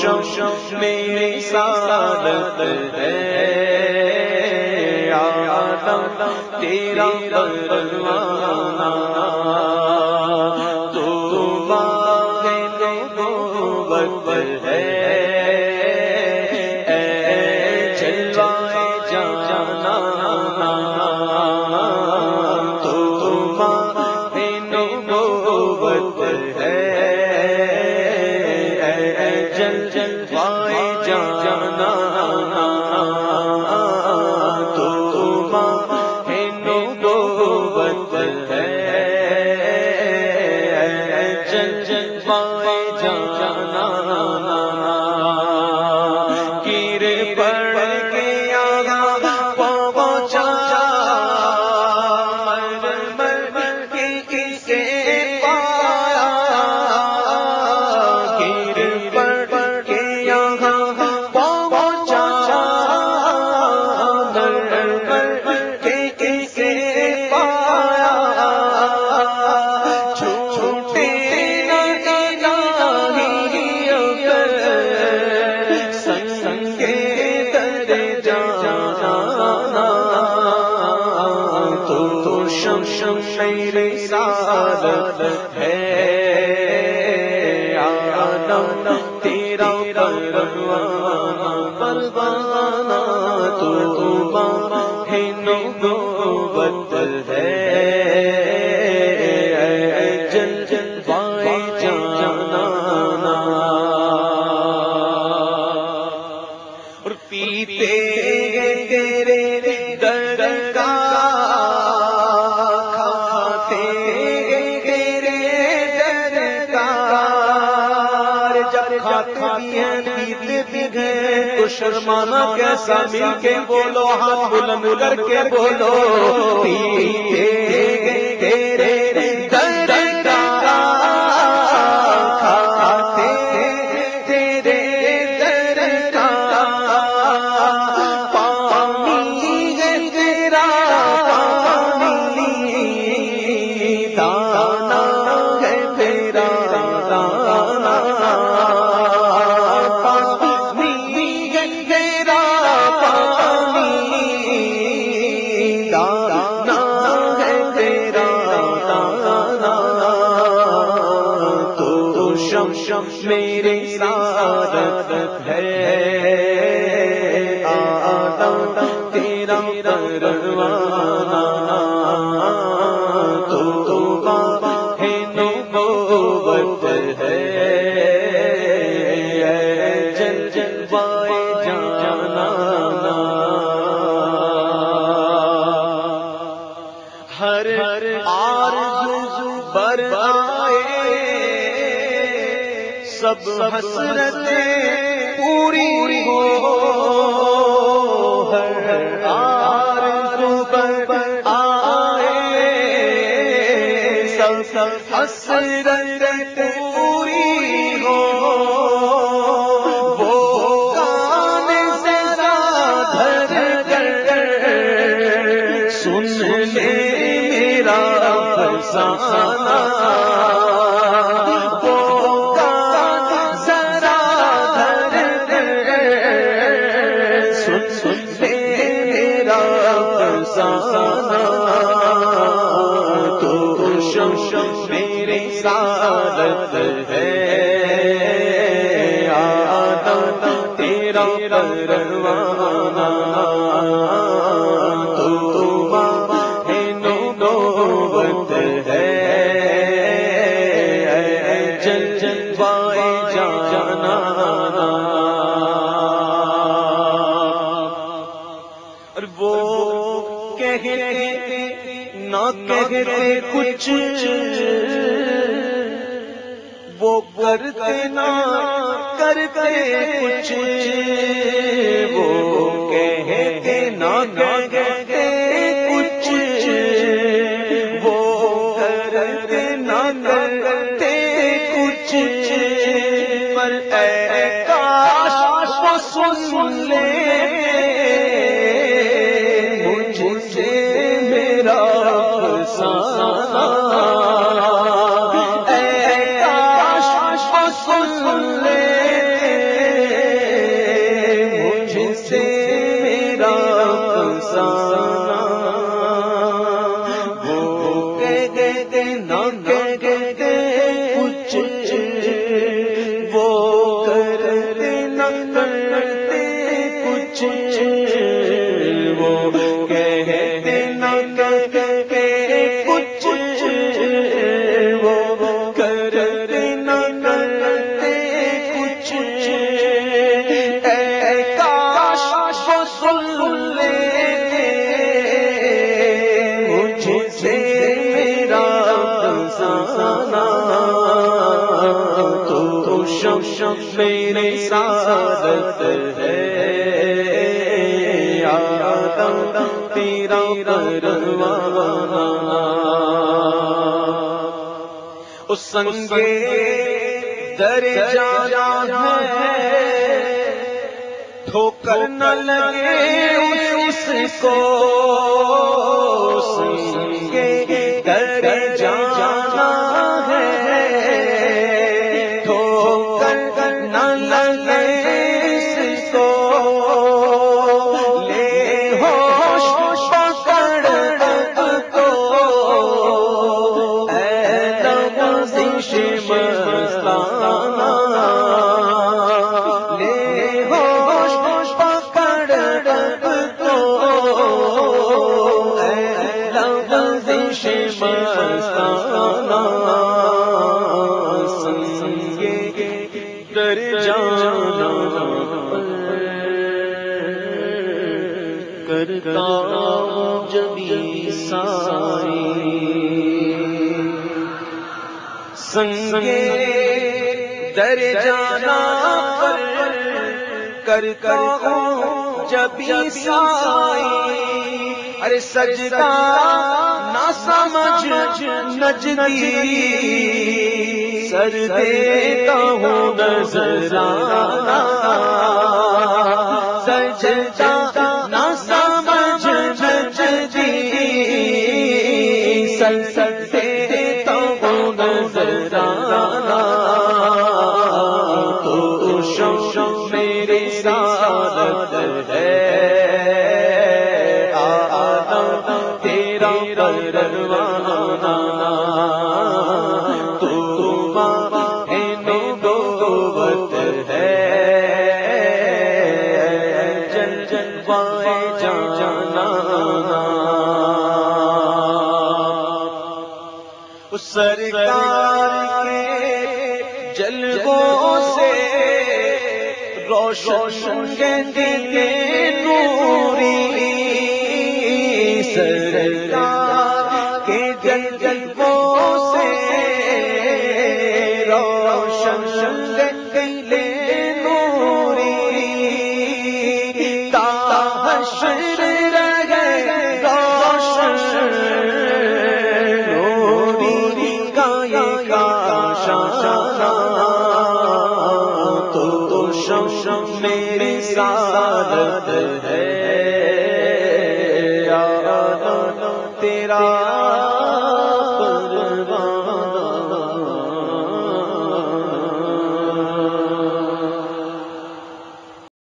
شم میری سعادت ہے۔ آدم تیرا پروانا تو باغ نبوت ہے۔ اے شم شم میرے سعادت ہے۔ آدم تیرا پروانا پروانا تو بابا ہے نو گو بدل ہے۔ جب ہیں پیتے بھی گئے تو شرمانا کیسا مل کے بولو، ہاتھ بلند کر کے بولو، پیتے شم شم میرے سعادت ہے۔ آدم تیرا پروانا سب حسرتیں پوری ہو ہر ہر آئے سب سب پوری ہو سن لے میرا افسانہ تو شم شم میری سعادت ہے۔ آدم تیرا پروانہ نہ کہتے کچھ۔ وہ کرتے نہ کرتے کچھ۔ وہ کہتے نہ کہتے کچھ۔ وہ کرتے نہ کرتے کچھ۔ پر اے کاش، وہ سن لے۔ شم میرے سعادت ہے۔ تیرا پروانا اس سنگے در جانا ہے۔ ٹھوکر نہ لگے اس کو۔ سنگے جبی ساری سنگے در جانا پر کرتا جبی سائی ارے سجدہ نہ سمجھ، نجدی۔ سر دیتا ہوں نظرانہ۔ سر روشن دل نوری سرکار کے جل جلووں سے روشن دل نوری تاحشر رہے روشن شم شم میرے سعادت ہے۔